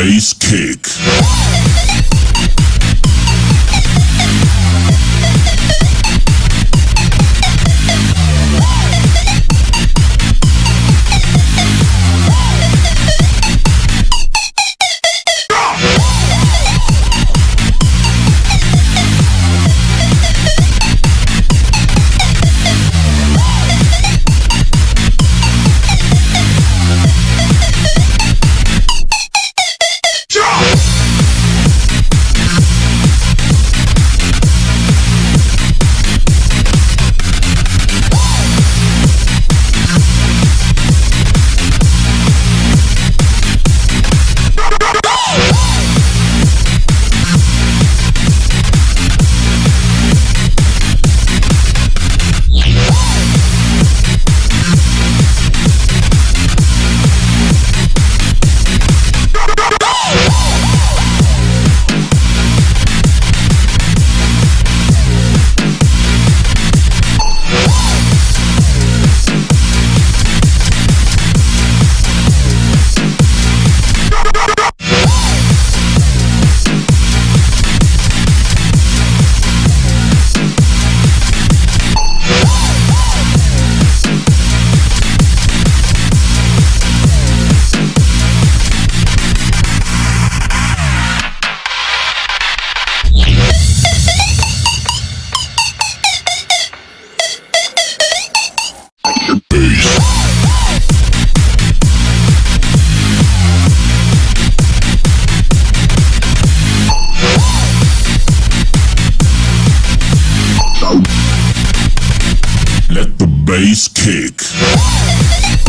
bass kick. Space Cake.